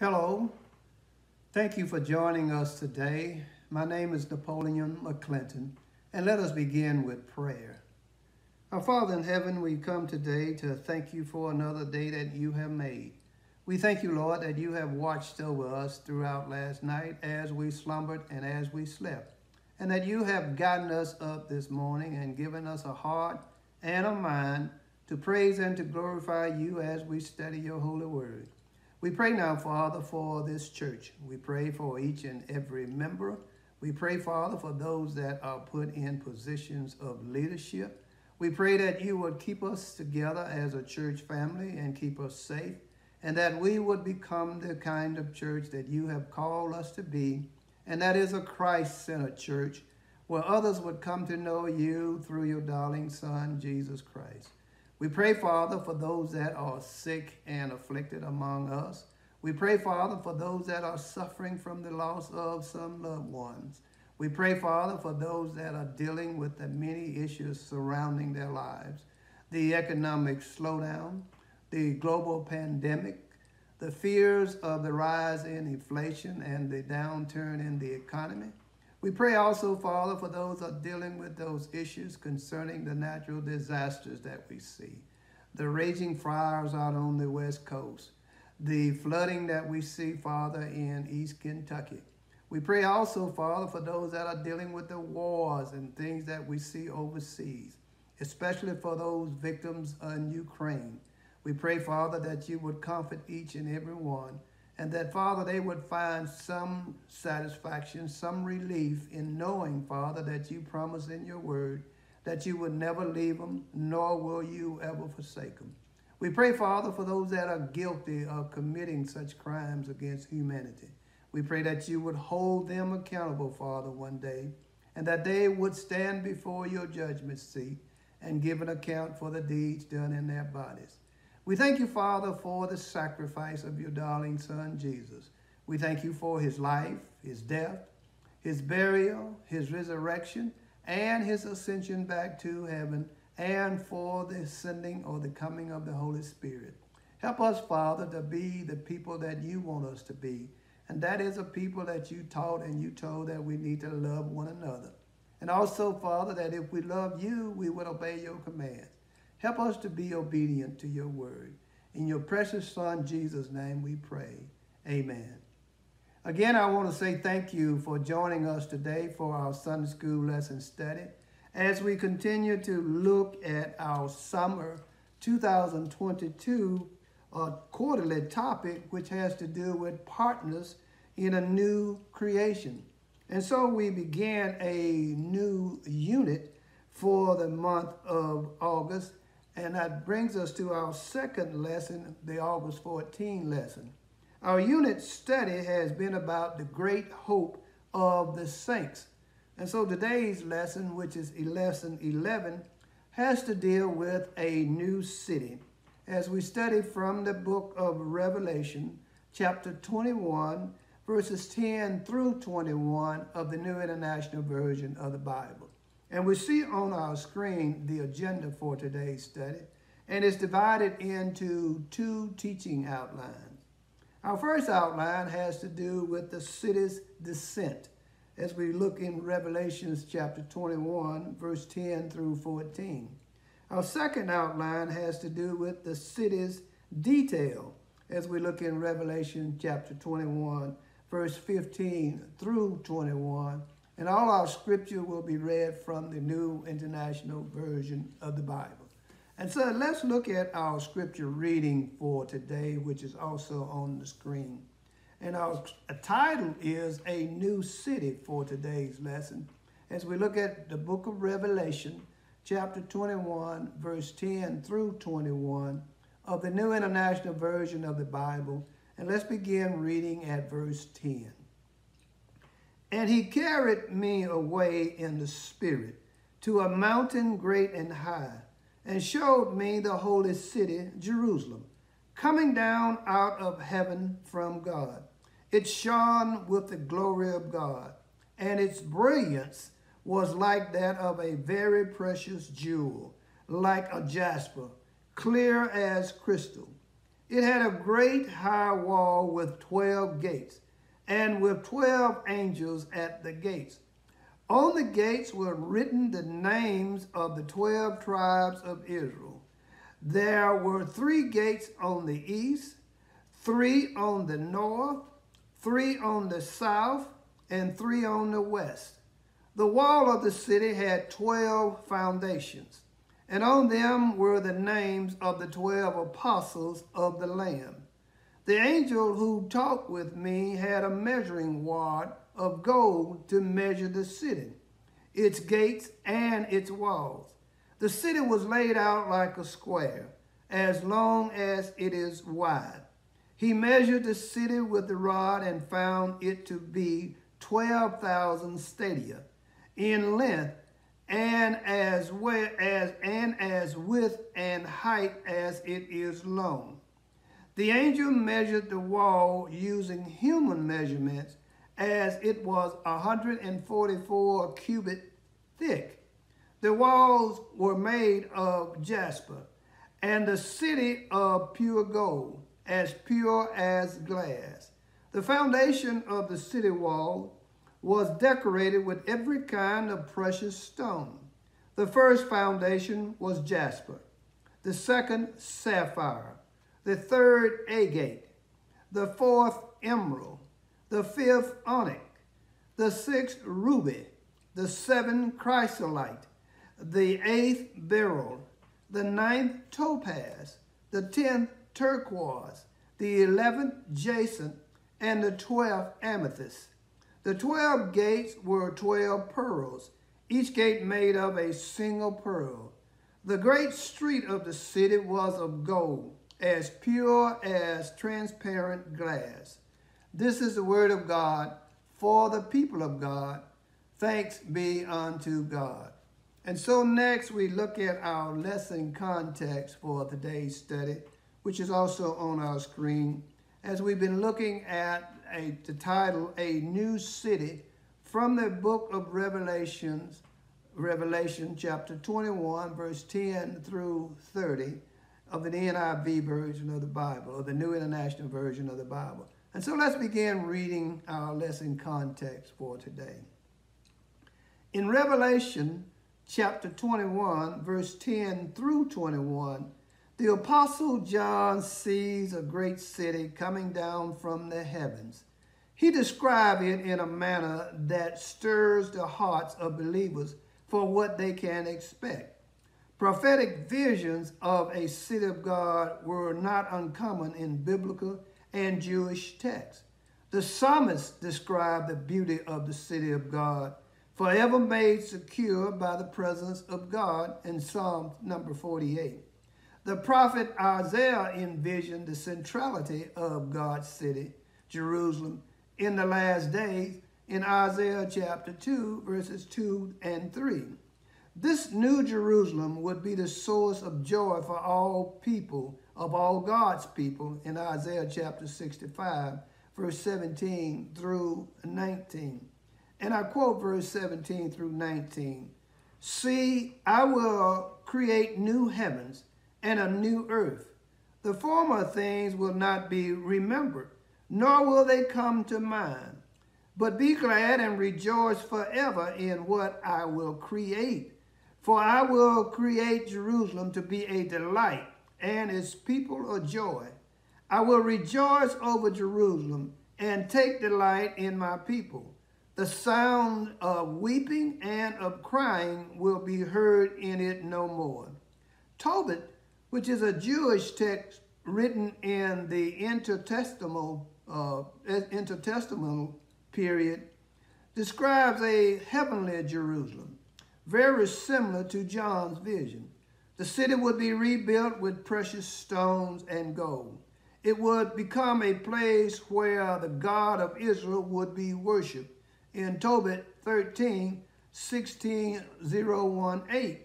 Hello. Thank you for joining us today. My name is Napoleon McClinton, and let us begin with prayer. Our Father in heaven, we come today to thank you for another day that you have made. We thank you, Lord, that you have watched over us throughout last night as we slumbered and as we slept, and that you have gotten us up this morning and given us a heart and a mind to praise and to glorify you as we study your holy word. We pray now, Father, for this church. We pray for each and every member. We pray, Father, for those that are put in positions of leadership. We pray that you would keep us together as a church family and keep us safe, and that we would become the kind of church that you have called us to be, and that is a Christ centered church where others would come to know you through your darling Son, Jesus Christ. We pray, Father, for those that are sick and afflicted among us. We pray, Father, for those that are suffering from the loss of some loved ones. We pray, Father, for those that are dealing with the many issues surrounding their lives the economic slowdown, the global pandemic, the fears of the rise in inflation and the downturn in the economy. We pray also, Father, for those that are dealing with those issues concerning the natural disasters that we see. The raging fires out on the west coast, the flooding that we see, Father, in East Kentucky. We pray also, Father, for those that are dealing with the wars and things that we see overseas, especially for those victims in Ukraine. We pray, Father, that you would comfort each and every one and that, Father, they would find some satisfaction, some relief in knowing, Father, that you promise in your word that you would never leave them, nor will you ever forsake them. We pray, Father, for those that are guilty of committing such crimes against humanity. We pray that you would hold them accountable, Father, one day, and that they would stand before your judgment seat and give an account for the deeds done in their bodies. We thank you, Father, for the sacrifice of your darling Son, Jesus. We thank you for his life, his death, his burial, his resurrection, and his ascension back to heaven, and for the sending or the coming of the Holy Spirit. Help us, Father, to be the people that you want us to be. And that is a people that you taught and you told that we need to love one another. And also, Father, that if we love you, we would obey your commands. Help us to be obedient to your word. In your precious Son, Jesus' name, we pray. Amen. Again, I want to say thank you for joining us today for our Sunday School lesson study as we continue to look at our summer 2022 uh, quarterly topic, which has to do with partners in a new creation. And so we began a new unit for the month of August and that brings us to our second lesson, the August 14 lesson. Our unit study has been about the great hope of the saints. And so today's lesson, which is lesson 11, has to deal with a new city. As we study from the book of Revelation, chapter 21, verses 10 through 21 of the New International Version of the Bible. And we see on our screen the agenda for today's study, and it's divided into two teaching outlines. Our first outline has to do with the city's descent, as we look in Revelations chapter 21, verse 10 through 14. Our second outline has to do with the city's detail, as we look in Revelation chapter 21, verse 15 through 21, and all our scripture will be read from the New International Version of the Bible. And so let's look at our scripture reading for today, which is also on the screen. And our title is A New City for today's lesson. As we look at the book of Revelation, chapter 21, verse 10 through 21 of the New International Version of the Bible. And let's begin reading at verse 10. And he carried me away in the spirit to a mountain great and high, and showed me the holy city, Jerusalem, coming down out of heaven from God. It shone with the glory of God, and its brilliance was like that of a very precious jewel, like a jasper, clear as crystal. It had a great high wall with 12 gates, and with 12 angels at the gates. On the gates were written the names of the 12 tribes of Israel. There were three gates on the east, three on the north, three on the south, and three on the west. The wall of the city had 12 foundations and on them were the names of the twelve apostles of the Lamb. The angel who talked with me had a measuring rod of gold to measure the city, its gates and its walls. The city was laid out like a square, as long as it is wide. He measured the city with the rod and found it to be 12,000 stadia in length and as well as and as width and height as it is long. The angel measured the wall using human measurements as it was 144 cubit thick. The walls were made of jasper, and the city of pure gold, as pure as glass. The foundation of the city wall was decorated with every kind of precious stone. The first foundation was jasper, the second sapphire, the third agate, the fourth emerald, the fifth onyx, the sixth ruby, the seventh chrysolite, the eighth beryl, the ninth topaz, the tenth turquoise, the eleventh jacinth, and the twelfth amethyst. The twelve gates were twelve pearls, each gate made of a single pearl. The great street of the city was of gold, as pure as transparent glass. This is the word of God for the people of God. Thanks be unto God. And so next we look at our lesson context for today's study, which is also on our screen as we've been looking at a, the title, A New City, from the book of Revelations, Revelation chapter 21, verse 10 through 30 of the NIV version of the Bible, or the New International Version of the Bible. And so let's begin reading our lesson context for today. In Revelation chapter 21, verse 10 through 21, the Apostle John sees a great city coming down from the heavens. He describes it in a manner that stirs the hearts of believers for what they can expect. Prophetic visions of a city of God were not uncommon in biblical and Jewish texts. The psalmist described the beauty of the city of God, forever made secure by the presence of God in Psalm number 48. The prophet Isaiah envisioned the centrality of God's city, Jerusalem, in the last days in Isaiah chapter 2, verses 2 and 3. This new Jerusalem would be the source of joy for all people, of all God's people, in Isaiah chapter 65, verse 17 through 19. And I quote verse 17 through 19. See, I will create new heavens and a new earth. The former things will not be remembered, nor will they come to mind. But be glad and rejoice forever in what I will create. For I will create Jerusalem to be a delight, and its people a joy. I will rejoice over Jerusalem and take delight in my people. The sound of weeping and of crying will be heard in it no more. Tobit which is a Jewish text written in the intertestamental, uh, intertestamental period, describes a heavenly Jerusalem, very similar to John's vision. The city would be rebuilt with precious stones and gold. It would become a place where the God of Israel would be worshiped in Tobit 13, 16018.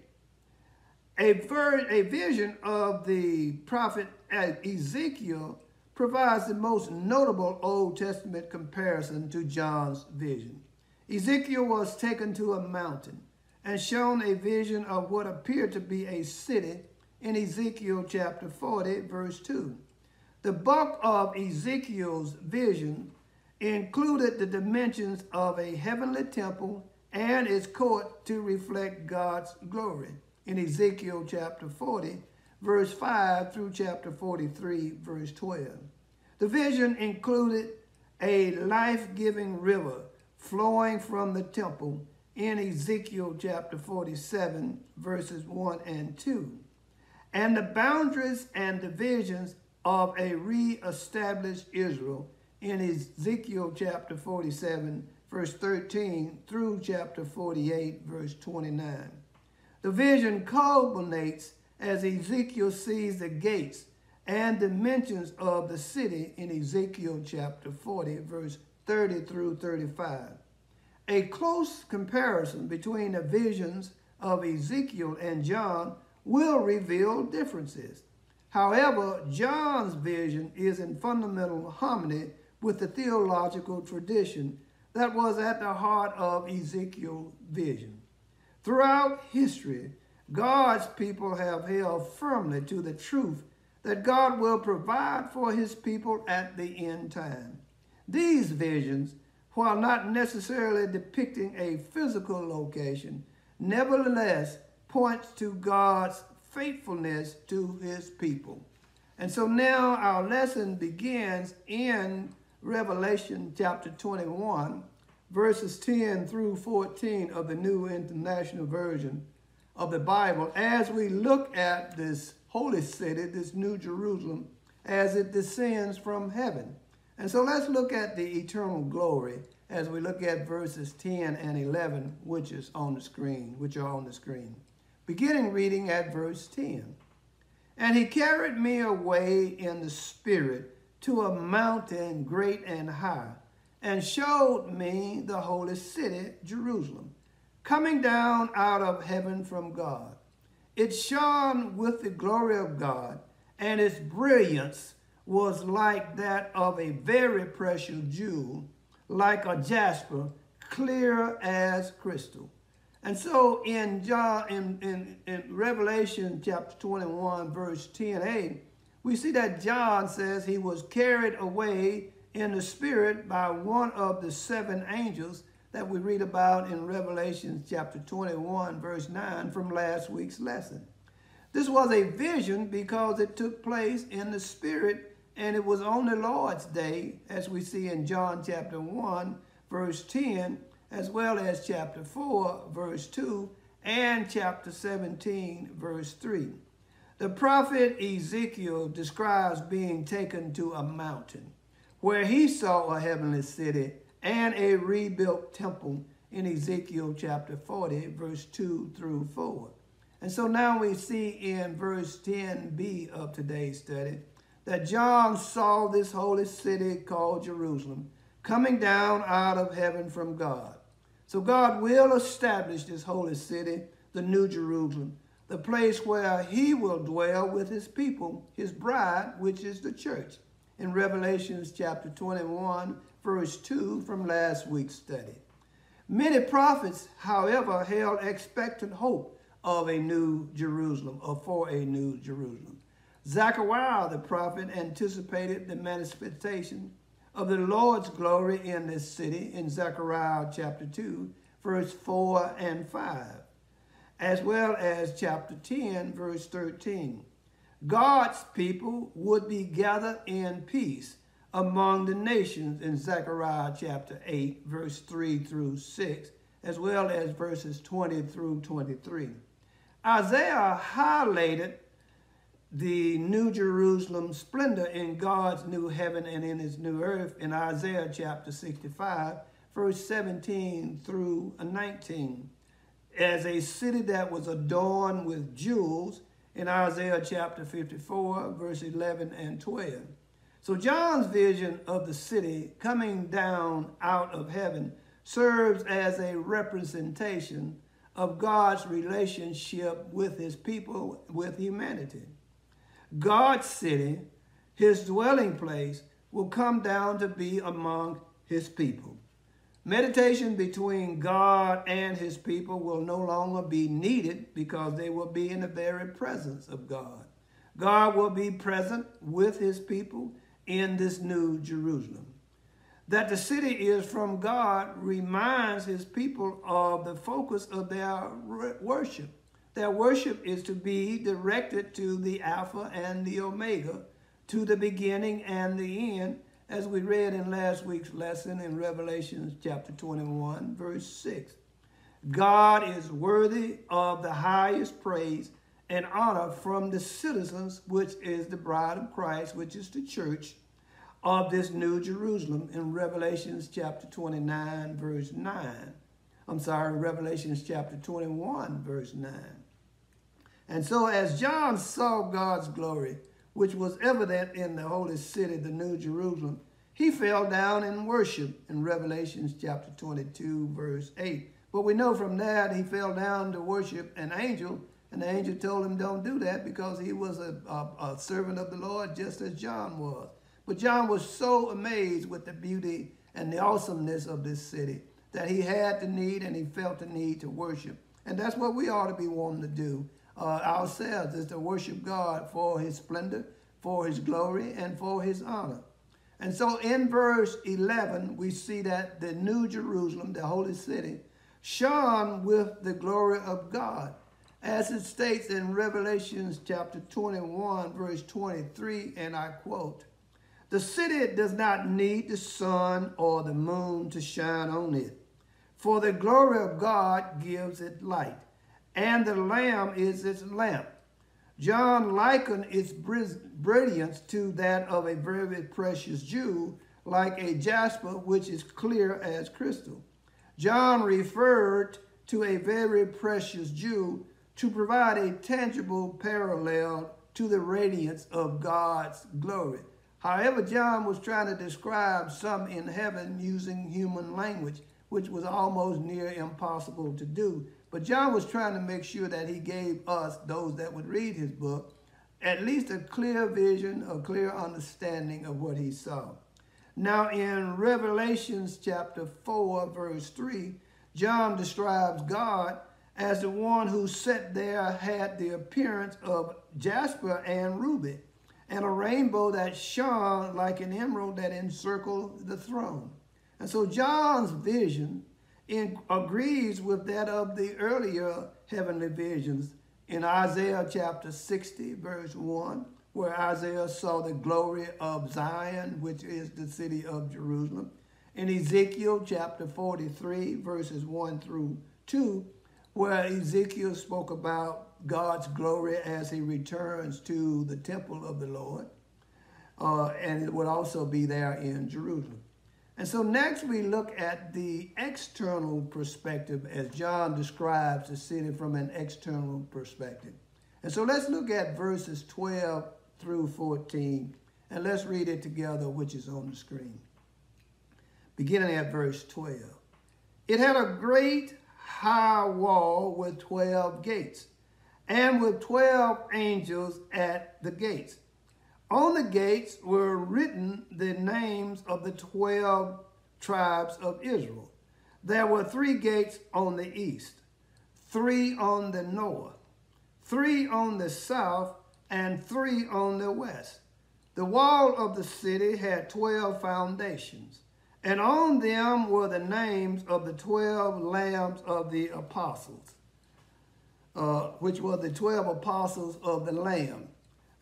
A, ver- a vision of the prophet Ezekiel provides the most notable Old Testament comparison to John's vision. Ezekiel was taken to a mountain and shown a vision of what appeared to be a city in Ezekiel chapter 40, verse 2. The bulk of Ezekiel's vision included the dimensions of a heavenly temple and its court to reflect God's glory in Ezekiel chapter 40, verse 5 through chapter 43, verse 12. The vision included a life-giving river flowing from the temple in Ezekiel chapter 47, verses 1 and 2, and the boundaries and divisions of a re-established Israel in Ezekiel chapter 47, verse 13 through chapter 48, verse 29. The vision culminates as Ezekiel sees the gates and dimensions of the city in Ezekiel chapter 40, verse 30 through 35. A close comparison between the visions of Ezekiel and John will reveal differences. However, John's vision is in fundamental harmony with the theological tradition that was at the heart of Ezekiel's vision. Throughout history, God's people have held firmly to the truth that God will provide for his people at the end time. These visions, while not necessarily depicting a physical location, nevertheless points to God's faithfulness to his people. And so now our lesson begins in Revelation chapter 21, verses 10 through 14 of the New International Version of the Bible as we look at this holy city, this New Jerusalem, as it descends from heaven. And so let's look at the eternal glory as we look at verses 10 and 11, which is on the screen, which are on the screen. Beginning reading at verse 10. And he carried me away in the spirit to a mountain great and high, and showed me the holy city, Jerusalem, coming down out of heaven from God. It shone with the glory of God, and its brilliance was like that of a very precious jewel, like a jasper, clear as crystal. And so in John in, in, in Revelation chapter 21, verse 10a, we see that John says he was carried away in the spirit by one of the seven angels that we read about in Revelation chapter 21, verse 9 from last week's lesson. This was a vision because it took place in the spirit and it was on the Lord's day, as we see in John chapter 1, verse 10, as well as chapter 4, verse 2, and chapter 17, verse 3. The prophet Ezekiel describes being taken to a mountain where he saw a heavenly city and a rebuilt temple in Ezekiel chapter 40, verse 2 through 4. And so now we see in verse 10b of today's study that John saw this holy city called Jerusalem coming down out of heaven from God. So God will establish this holy city, the New Jerusalem, the place where he will dwell with his people, his bride, which is the church, in Revelations chapter 21, verse 2 from last week's study. Many prophets, however, held expectant hope of a new Jerusalem or for a new Jerusalem. Zechariah the prophet anticipated the manifestation of the Lord's glory in this city in Zechariah chapter 2, verse 4 and 5 as well as chapter 10, verse 13. God's people would be gathered in peace among the nations in Zechariah chapter 8, verse 3 through 6, as well as verses 20 through 23. Isaiah highlighted the New Jerusalem splendor in God's new heaven and in his new earth in Isaiah chapter 65, verse 17 through 19 as a city that was adorned with jewels in Isaiah chapter 54, verse 11 and 12. So John's vision of the city coming down out of heaven serves as a representation of God's relationship with his people, with humanity. God's city, his dwelling place, will come down to be among his people. Meditation between God and his people will no longer be needed because they will be in the very presence of God. God will be present with his people in this new Jerusalem. That the city is from God reminds his people of the focus of their worship. Their worship is to be directed to the Alpha and the Omega, to the beginning and the end, as we read in last week's lesson in Revelation chapter 21, verse 6. God is worthy of the highest praise and honor from the citizens, which is the bride of Christ, which is the church of this new Jerusalem in Revelations chapter 29, verse 9. I'm sorry, Revelations chapter 21, verse 9. And so as John saw God's glory, which was evident in the holy city, the New Jerusalem, he fell down in worship in Revelations chapter 22, verse 8. But we know from that he fell down to worship an angel, and the angel told him don't do that because he was a, a, a servant of the Lord just as John was. But John was so amazed with the beauty and the awesomeness of this city that he had the need and he felt the need to worship. And that's what we ought to be wanting to do uh, ourselves is to worship God for his splendor, for his glory, and for his honor. And so in verse 11, we see that the New Jerusalem, the holy city, shone with the glory of God. As it states in Revelations chapter 21, verse 23, and I quote, The city does not need the sun or the moon to shine on it, for the glory of God gives it light and the Lamb is its lamp. John likened its brilliance to that of a very precious jewel, like a jasper which is clear as crystal. John referred to a very precious jewel to provide a tangible parallel to the radiance of God's glory. However, John was trying to describe some in heaven using human language, which was almost near impossible to do. But John was trying to make sure that he gave us, those that would read his book, at least a clear vision, a clear understanding of what he saw. Now in Revelations chapter 4, verse 3, John describes God as the one who sat there had the appearance of jasper and ruby, and a rainbow that shone like an emerald that encircled the throne. And so John's vision in, agrees with that of the earlier heavenly visions in Isaiah chapter 60, verse 1, where Isaiah saw the glory of Zion, which is the city of Jerusalem. In Ezekiel chapter 43, verses 1 through 2, where Ezekiel spoke about God's glory as he returns to the temple of the Lord. Uh, and it would also be there in Jerusalem. And so next we look at the external perspective as John describes the city from an external perspective. And so let's look at verses 12 through 14 and let's read it together, which is on the screen. Beginning at verse 12. It had a great high wall with 12 gates and with 12 angels at the gates. On the gates were written the names of the 12 tribes of Israel. There were three gates on the east, three on the north, three on the south, and three on the west. The wall of the city had 12 foundations, and on them were the names of the 12 lambs of the apostles, uh, which were the 12 apostles of the Lamb.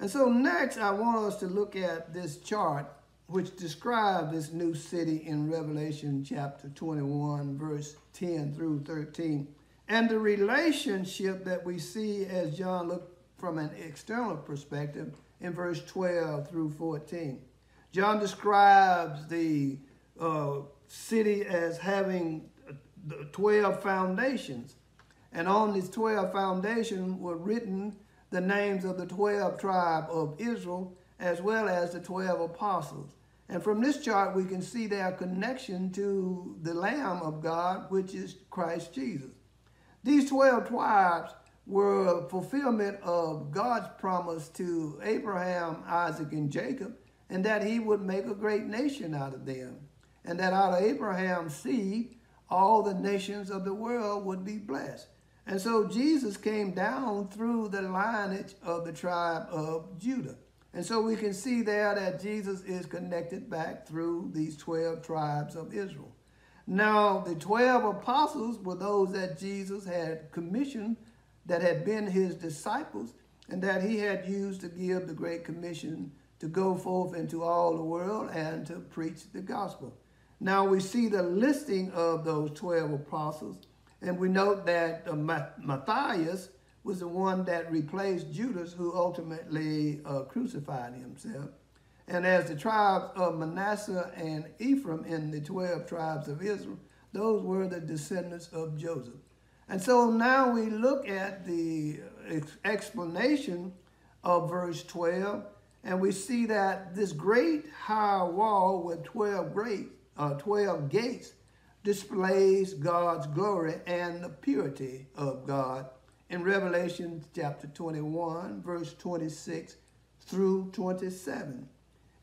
And so next, I want us to look at this chart which describes this new city in Revelation chapter 21, verse 10 through 13. And the relationship that we see as John looked from an external perspective in verse 12 through 14. John describes the uh, city as having 12 foundations. And on these 12 foundations were written the names of the 12 tribe of Israel, as well as the 12 apostles. And from this chart, we can see their connection to the Lamb of God, which is Christ Jesus. These 12 tribes were a fulfillment of God's promise to Abraham, Isaac, and Jacob, and that he would make a great nation out of them. And that out of Abraham's seed, all the nations of the world would be blessed. And so Jesus came down through the lineage of the tribe of Judah. And so we can see there that Jesus is connected back through these 12 tribes of Israel. Now, the 12 apostles were those that Jesus had commissioned that had been his disciples and that he had used to give the Great Commission to go forth into all the world and to preach the gospel. Now we see the listing of those 12 apostles, and we note that uh, Matthias was the one that replaced Judas, who ultimately uh, crucified himself. And as the tribes of Manasseh and Ephraim in the 12 tribes of Israel, those were the descendants of Joseph. And so now we look at the explanation of verse 12, and we see that this great high wall with 12 great, uh, 12 gates displays God's glory and the purity of God in Revelation chapter 21, verse 26 through 27.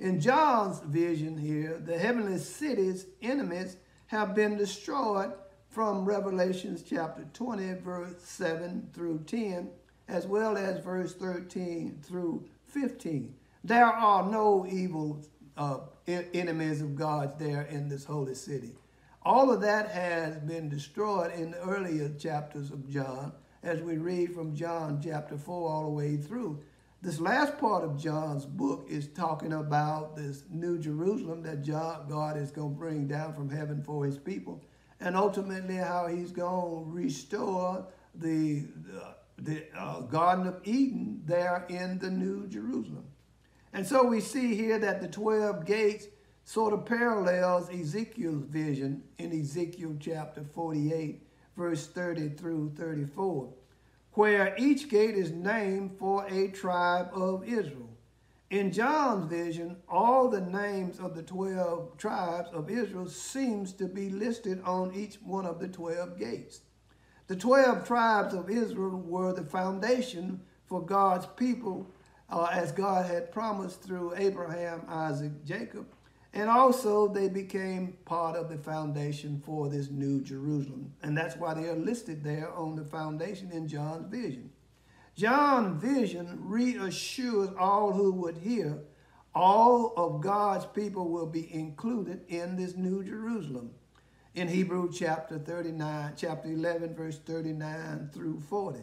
In John's vision here, the heavenly city's enemies have been destroyed from Revelations chapter 20, verse 7 through 10, as well as verse 13 through 15. There are no evil uh, enemies of God there in this holy city. All of that has been destroyed in the earlier chapters of John, as we read from John chapter 4 all the way through. This last part of John's book is talking about this new Jerusalem that John, God is going to bring down from heaven for his people, and ultimately how he's going to restore the, the uh, Garden of Eden there in the new Jerusalem. And so we see here that the 12 gates sort of parallels Ezekiel's vision in Ezekiel chapter 48, verse 30 through 34, where each gate is named for a tribe of Israel. In John's vision, all the names of the 12 tribes of Israel seems to be listed on each one of the 12 gates. The 12 tribes of Israel were the foundation for God's people uh, as God had promised through Abraham, Isaac, Jacob. And also they became part of the foundation for this new Jerusalem. And that's why they are listed there on the foundation in John's vision. John's vision reassures all who would hear all of God's people will be included in this new Jerusalem. In Hebrew chapter 39, chapter 11, verse 39 through 40.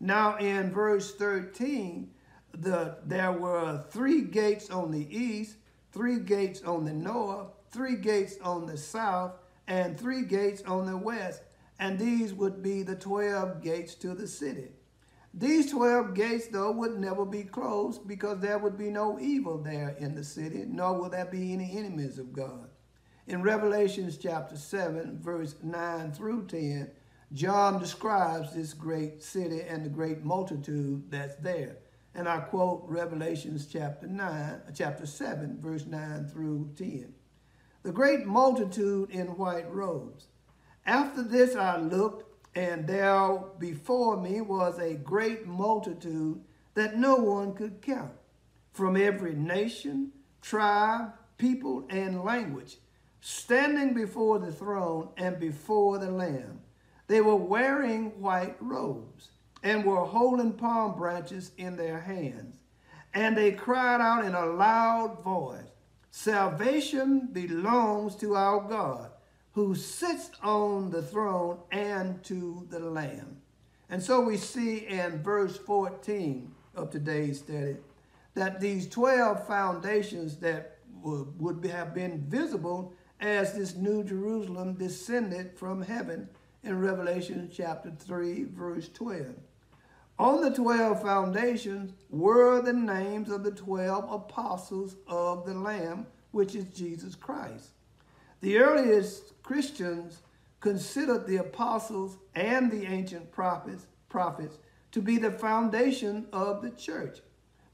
Now in verse 13, the, there were three gates on the east, three gates on the north, three gates on the south, and three gates on the west. And these would be the 12 gates to the city. These 12 gates, though, would never be closed because there would be no evil there in the city, nor will there be any enemies of God. In Revelations chapter 7, verse 9 through 10, John describes this great city and the great multitude that's there. And I quote Revelations chapter 9, chapter 7, verse 9 through 10. The great multitude in white robes. After this I looked, and there before me was a great multitude that no one could count, from every nation, tribe, people, and language, standing before the throne and before the Lamb. They were wearing white robes and were holding palm branches in their hands. And they cried out in a loud voice, Salvation belongs to our God, who sits on the throne and to the Lamb. And so we see in verse 14 of today's study that these 12 foundations that would, would have been visible as this new Jerusalem descended from heaven in Revelation chapter 3, verse 12. On the 12 foundations were the names of the 12 apostles of the Lamb, which is Jesus Christ. The earliest Christians considered the apostles and the ancient prophets, prophets to be the foundation of the church,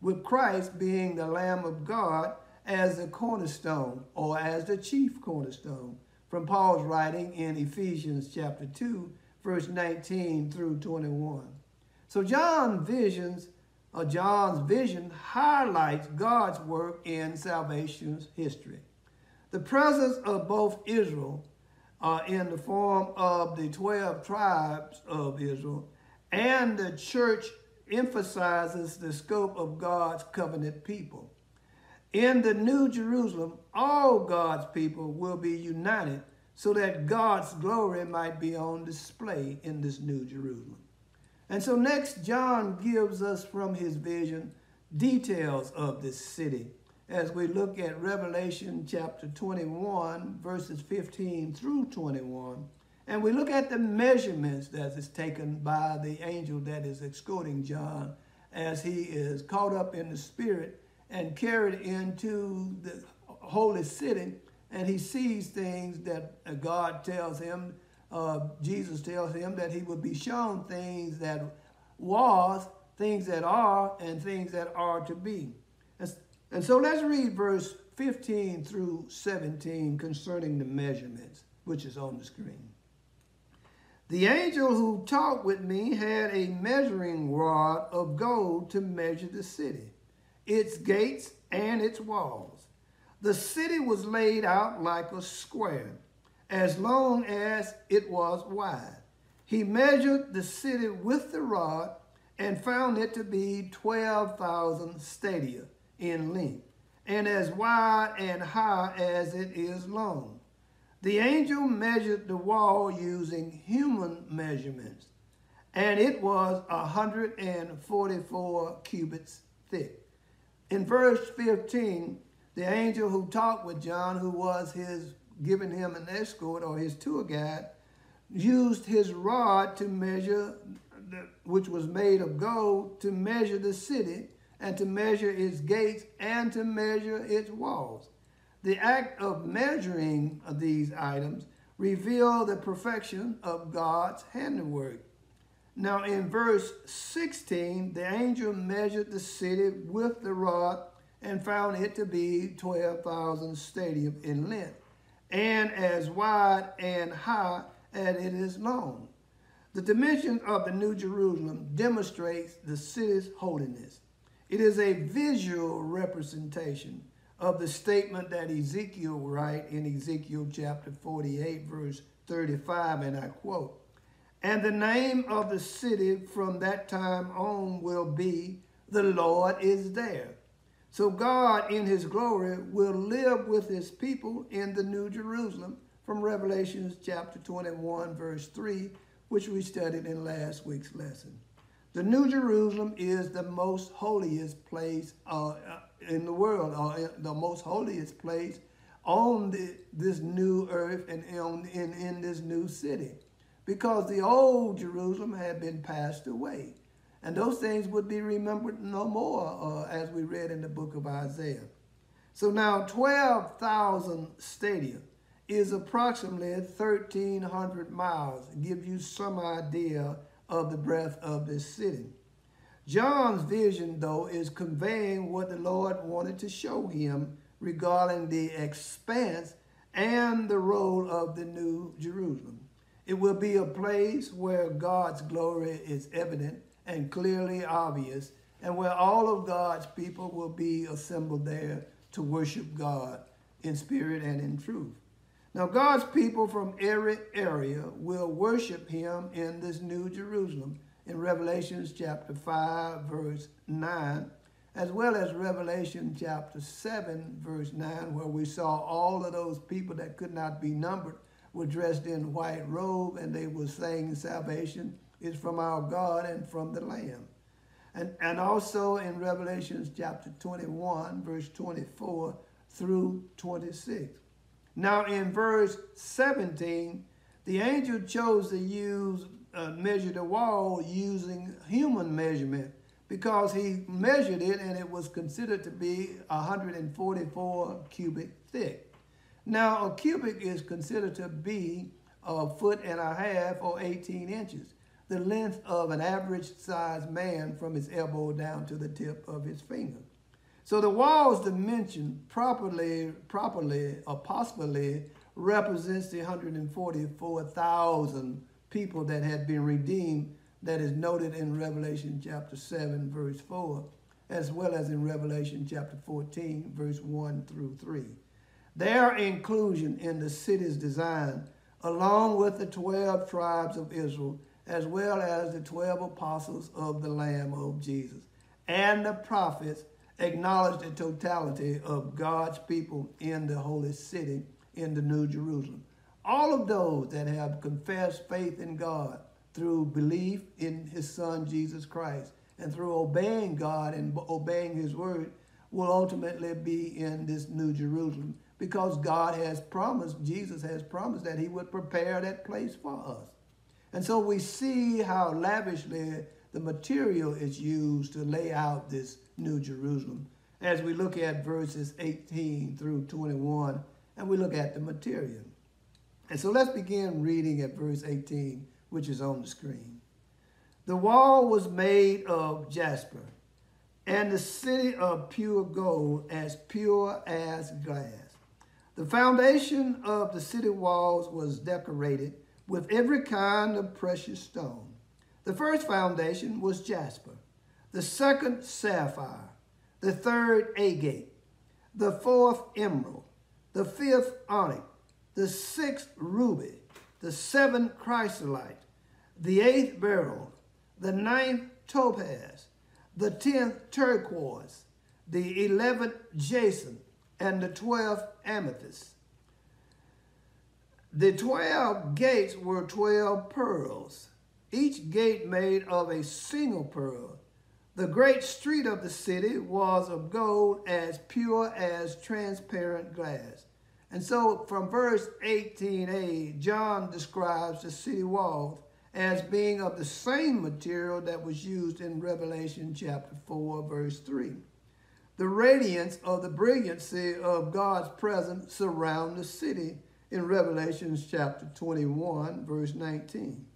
with Christ being the Lamb of God as the cornerstone or as the chief cornerstone from Paul's writing in Ephesians chapter 2, verse 19 through 21. So John visions, or John's vision highlights God's work in salvation's history. The presence of both Israel uh, in the form of the 12 tribes of Israel, and the church emphasizes the scope of God's covenant people. In the New Jerusalem, all God's people will be united so that God's glory might be on display in this New Jerusalem. And so next, John gives us from his vision details of this city as we look at Revelation chapter 21, verses 15 through 21. And we look at the measurements that is taken by the angel that is escorting John as he is caught up in the spirit and carried into the holy city. And he sees things that God tells him, uh, Jesus tells him that he would be shown things that was, things that are, and things that are to be. And so let's read verse 15 through 17 concerning the measurements, which is on the screen. The angel who talked with me had a measuring rod of gold to measure the city, its gates and its walls. The city was laid out like a square, as long as it was wide. He measured the city with the rod and found it to be 12,000 stadia in length, and as wide and high as it is long. The angel measured the wall using human measurements, and it was 144 cubits thick. In verse 15, the angel who talked with John, who was his giving him an escort or his tour guide, used his rod to measure, which was made of gold, to measure the city and to measure its gates and to measure its walls. The act of measuring these items reveal the perfection of God's handiwork. Now in verse 16, the angel measured the city with the rod and found it to be 12,000 stadia in length and as wide and high as it is long. The dimensions of the New Jerusalem demonstrates the city's holiness. It is a visual representation of the statement that Ezekiel write in Ezekiel chapter 48, verse 35, and I quote, And the name of the city from that time on will be, The Lord is there. So God in his glory will live with his people in the New Jerusalem from Revelations chapter 21, verse 3, which we studied in last week's lesson. The New Jerusalem is the most holiest place uh, in the world, uh, the most holiest place on the, this new earth and in, in, in this new city. Because the old Jerusalem had been passed away. And those things would be remembered no more, uh, as we read in the book of Isaiah. So now 12,000 stadia is approximately 1,300 miles. Give you some idea of the breadth of this city. John's vision, though, is conveying what the Lord wanted to show him regarding the expanse and the role of the New Jerusalem. It will be a place where God's glory is evident and clearly obvious, and where all of God's people will be assembled there to worship God in spirit and in truth. Now, God's people from every area will worship him in this new Jerusalem in Revelations chapter 5, verse 9, as well as Revelation chapter 7, verse 9, where we saw all of those people that could not be numbered were dressed in white robe and they were saying salvation is from our God and from the Lamb. And, and also in Revelations chapter 21, verse 24 through 26. Now in verse 17, the angel chose to use uh, measure the wall using human measurement because he measured it and it was considered to be 144 cubic thick. Now, a cubic is considered to be a foot and a half or 18 inches, the length of an average sized man from his elbow down to the tip of his finger. So the wall's dimension properly, properly or possibly represents the 144,000 people that had been redeemed that is noted in Revelation chapter 7, verse 4, as well as in Revelation chapter 14, verse 1 through 3. Their inclusion in the city's design along with the 12 tribes of Israel, as well as the 12 apostles of the Lamb of Jesus. And the prophets acknowledged the totality of God's people in the holy city, in the New Jerusalem. All of those that have confessed faith in God through belief in his son Jesus Christ and through obeying God and obeying his word will ultimately be in this New Jerusalem because God has promised, Jesus has promised that he would prepare that place for us. And so we see how lavishly the material is used to lay out this New Jerusalem as we look at verses 18 through 21 and we look at the material. And so let's begin reading at verse 18, which is on the screen. The wall was made of jasper, and the city of pure gold, as pure as glass. The foundation of the city walls was decorated with every kind of precious stone. The first foundation was jasper, the second sapphire, the third agate, the fourth emerald, the fifth onyx, the sixth ruby, the seventh chrysolite, the eighth beryl, the ninth topaz, the tenth turquoise, the eleventh jacinth, and the twelve amethyst. The twelve gates were twelve pearls, each gate made of a single pearl. The great street of the city was of gold as pure as transparent glass. And so from verse 18a, John describes the city walls as being of the same material that was used in Revelation chapter 4, verse 3. The radiance of the brilliancy of God's presence surround the city in Revelation chapter 21, verse 19.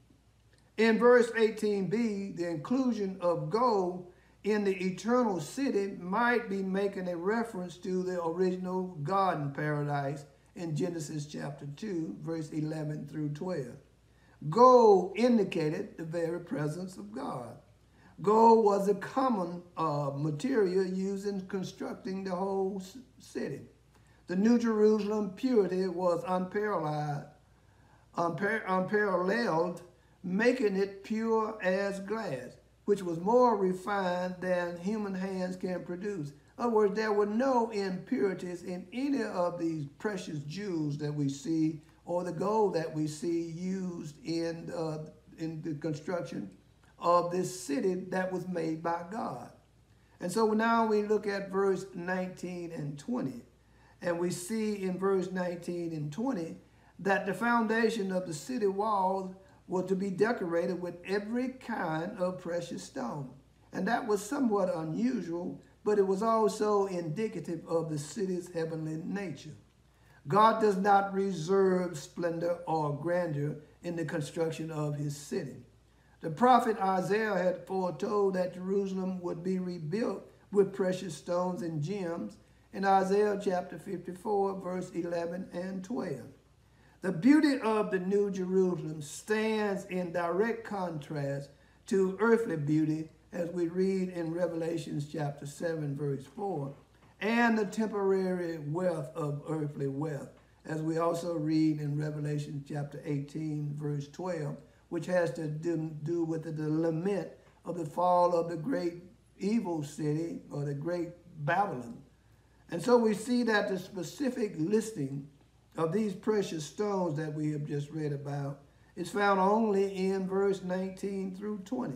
In verse 18b, the inclusion of gold in the eternal city might be making a reference to the original garden paradise in Genesis chapter 2, verse 11 through 12. Gold indicated the very presence of God. Gold was a common uh, material used in constructing the whole city. The New Jerusalem purity was unparalleled, unpar unparalleled, making it pure as glass, which was more refined than human hands can produce. In other words, there were no impurities in any of these precious jewels that we see or the gold that we see used in, uh, in the construction of this city that was made by God. And so now we look at verse 19 and 20. And we see in verse 19 and 20 that the foundation of the city walls was to be decorated with every kind of precious stone. And that was somewhat unusual, but it was also indicative of the city's heavenly nature. God does not reserve splendor or grandeur in the construction of his city. The prophet Isaiah had foretold that Jerusalem would be rebuilt with precious stones and gems in Isaiah chapter 54, verse 11 and 12. The beauty of the New Jerusalem stands in direct contrast to earthly beauty as we read in Revelations chapter 7, verse 4, and the temporary wealth of earthly wealth, as we also read in Revelation chapter 18, verse 12, which has to do, with the lament of the fall of the great evil city or the great Babylon. And so we see that the specific listing of these precious stones that we have just read about is found only in verse 19 through 20.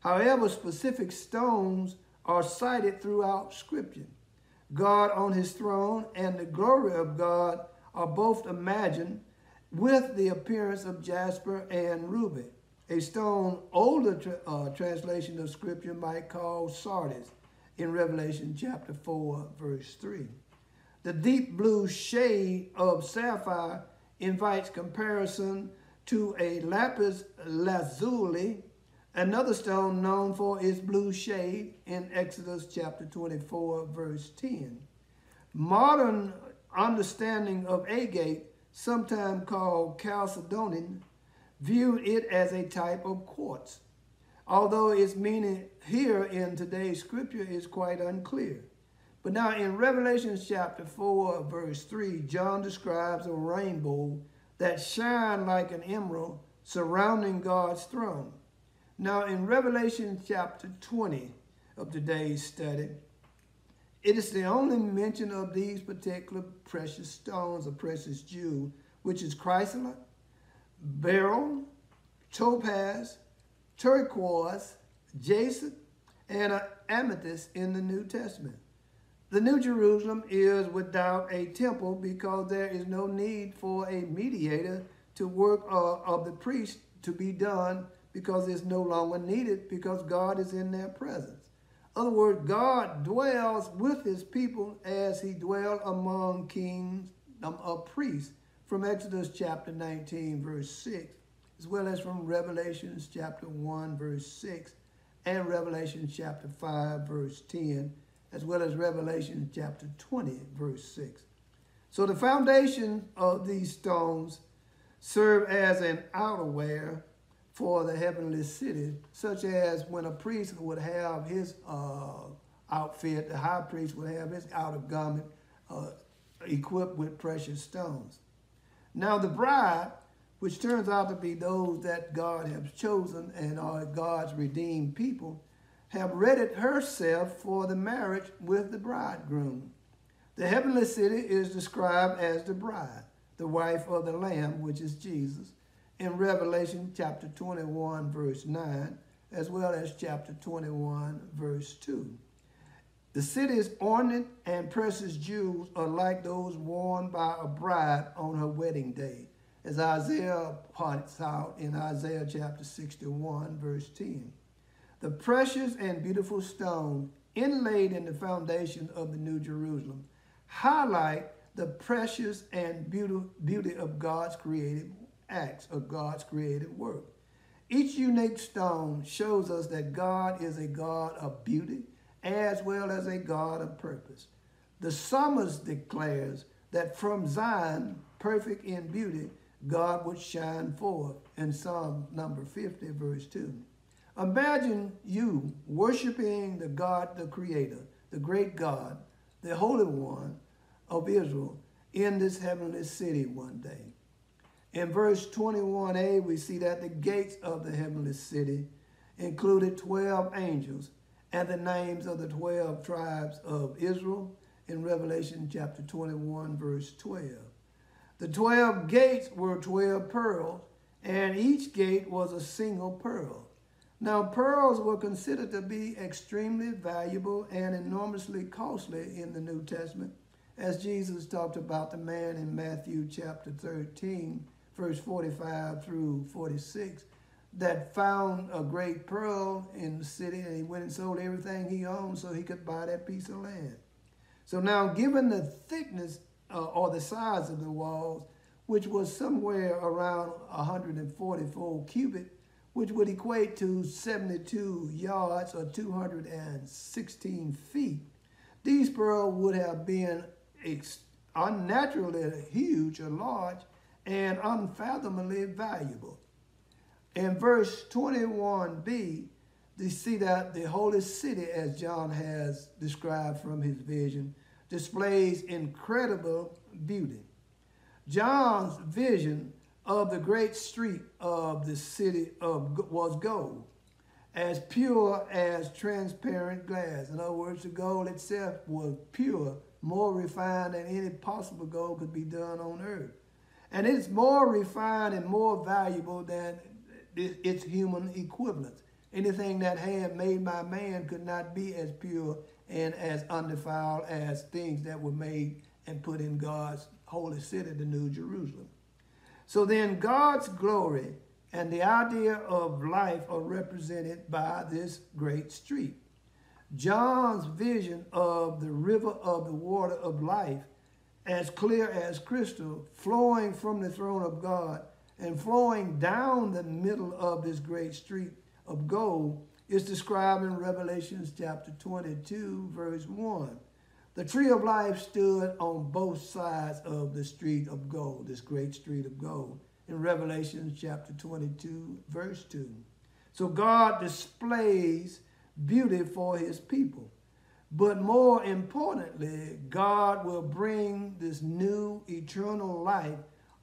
However, specific stones are cited throughout Scripture. God on his throne and the glory of God are both imagined with the appearance of jasper and ruby. A stone older tra uh, translation of scripture might call sardius in Revelation chapter 4, verse 3. The deep blue shade of sapphire invites comparison to a lapis lazuli, another stone known for its blue shade in Exodus chapter 24, verse 10. Modern understanding of agate sometimes called chalcedonian, viewed it as a type of quartz, although its meaning here in today's scripture is quite unclear. But now in Revelation chapter 4, verse 3, John describes a rainbow that shine like an emerald surrounding God's throne. Now, in Revelation chapter 20 of today's study, it is the only mention of these particular precious stones or precious jewel, which is chrysolite, beryl, topaz, turquoise, jacinth, and amethyst in the New Testament. The New Jerusalem is without a temple because there is no need for a mediator to work uh, of the priest to be done because it's no longer needed because God is in their presence. In other words, God dwells with his people as he dwelled among kings um, of priests from Exodus chapter 19, verse 6, as well as from Revelations chapter 1, verse 6, and Revelation chapter 5, verse 10, as well as Revelation chapter 20, verse 6. So the foundation of these stones serve as an outerwear for the heavenly city, such as when a priest would have his uh, outfit, the high priest would have his outer garment uh, equipped with precious stones. Now the bride, which turns out to be those that God has chosen and are God's redeemed people, have readied herself for the marriage with the bridegroom. The heavenly city is described as the bride, the wife of the Lamb, which is Jesus in Revelation chapter 21, verse 9, as well as chapter 21, verse 2. The city's ornament and precious jewels are like those worn by a bride on her wedding day, as Isaiah points out in Isaiah chapter 61, verse 10. The precious and beautiful stone inlaid in the foundation of the New Jerusalem highlight the precious and beauty of God's created acts of God's creative work. Each unique stone shows us that God is a God of beauty as well as a God of purpose. The psalmist declares that from Zion, perfect in beauty, God would shine forth in Psalm number 50, verse 2. Imagine you worshiping the God, the Creator, the great God, the Holy One of Israel in this heavenly city one day. In verse 21a, we see that the gates of the heavenly city included 12 angels and the names of the 12 tribes of Israel in Revelation chapter 21, verse 12. The 12 gates were 12 pearls, and each gate was a single pearl. Now, pearls were considered to be extremely valuable and enormously costly in the New Testament, as Jesus talked about the man in Matthew chapter 13, verse 45 through 46, that found a great pearl in the city and he went and sold everything he owned so he could buy that piece of land. So now, given the thickness uh, or the size of the walls, which was somewhere around 144 cubit, which would equate to 72 yards or 216 feet, these pearls would have been unnaturally huge or large and unfathomably valuable. In verse 21b, you see that the holy city, as John has described from his vision, displays incredible beauty. John's vision of the great street of the city of was gold, as pure as transparent glass. In other words, the gold itself was pure, more refined than any possible gold could be done on earth. And it's more refined and more valuable than its human equivalents. Anything that hand made by man could not be as pure and as undefiled as things that were made and put in God's holy city, the New Jerusalem. So then God's glory and the idea of life are represented by this great street. John's vision of the river of the water of life as clear as crystal, flowing from the throne of God and flowing down the middle of this great street of gold is described in Revelations chapter 22, verse 1. The tree of life stood on both sides of the street of gold, this great street of gold, in Revelation chapter 22, verse 2. So God displays beauty for his people. But more importantly, God will bring this new eternal life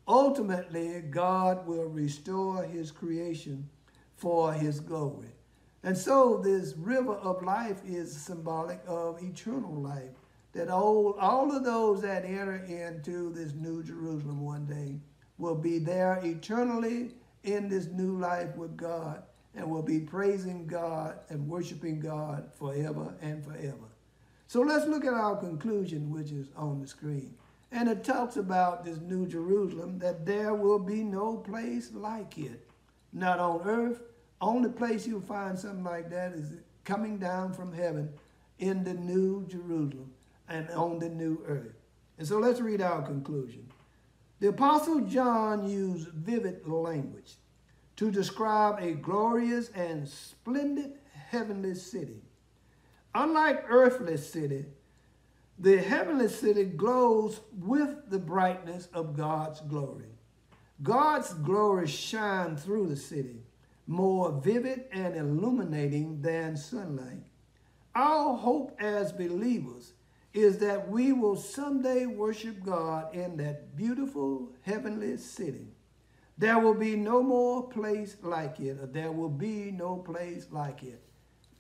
ultimately God will restore his creation for his glory. And so this river of life is symbolic of eternal life. That all, all of those that enter into this new Jerusalem one day will be there eternally in this new life with God and will be praising God and worshiping God forever and forever. So let's look at our conclusion, which is on the screen. And it talks about this new Jerusalem, that there will be no place like it. Not on earth. Only place you'll find something like that is coming down from heaven in the new Jerusalem and on the new earth. And so let's read our conclusion. The Apostle John used vivid language to describe a glorious and splendid heavenly city. Unlike earthly city, the heavenly city glows with the brightness of God's glory. God's glory shines through the city, more vivid and illuminating than sunlight. Our hope as believers is that we will someday worship God in that beautiful heavenly city. There will be no more place like it, there will be no place like it,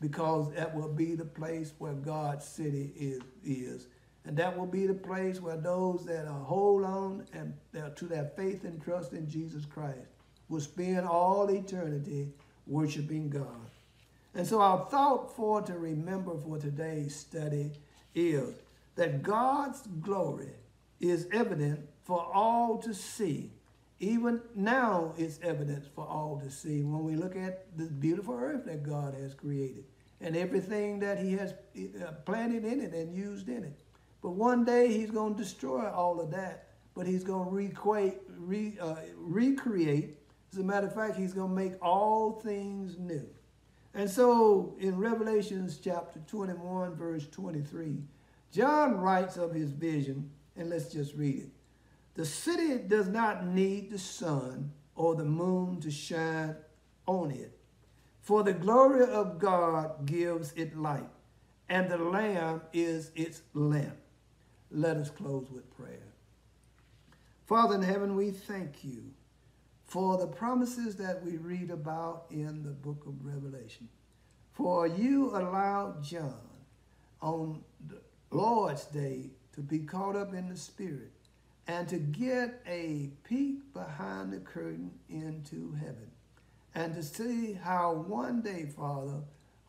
because that will be the place where God's city is. is. And that will be the place where those that hold on and to their faith and trust in Jesus Christ will spend all eternity worshiping God. And so our thought for to remember for today's study is that God's glory is evident for all to see. Even now it's evidence for all to see when we look at the beautiful earth that God has created and everything that he has uh, planted in it and used in it. But one day he's going to destroy all of that, but he's going to re, uh, recreate. As a matter of fact, he's going to make all things new. And so in Revelations chapter 21, verse 23, John writes of his vision, and let's just read it. The city does not need the sun or the moon to shine on it, for the glory of God gives it light, and the Lamb is its lamp. Let us close with prayer. Father in heaven, we thank you for the promises that we read about in the book of Revelation. For you allowed John on the Lord's Day to be caught up in the Spirit and to get a peek behind the curtain into heaven and to see how one day, Father,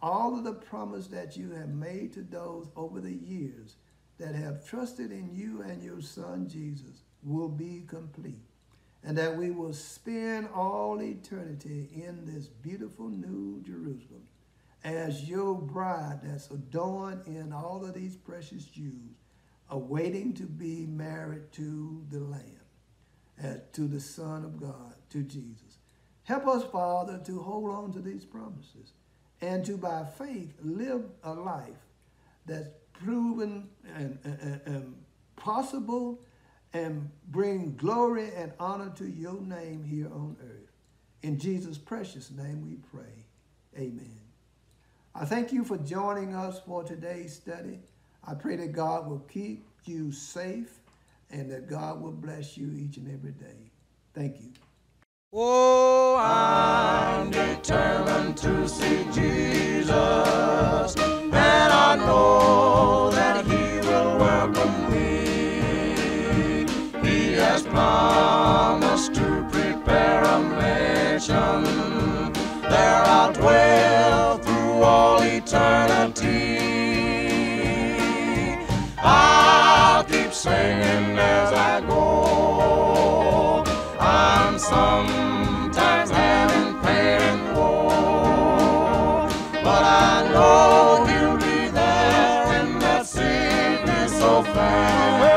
all of the promise that you have made to those over the years that have trusted in you and your son Jesus will be complete. And that we will spend all eternity in this beautiful new Jerusalem as your bride that's adorned in all of these precious jewels, awaiting to be married to the Lamb, as to the Son of God, to Jesus. Help us, Father, to hold on to these promises and to, by faith, live a life that's proven and, and, and possible and bring glory and honor to your name here on earth. In Jesus' precious name we pray. Amen. I thank you for joining us for today's study. I pray that God will keep you safe and that God will bless you each and every day. Thank you. Oh, I'm determined to see Jesus, and I know well through all eternity. I'll keep singing as I go. I'm sometimes having pain and woe, but I know You'll be there in that sickness so fast.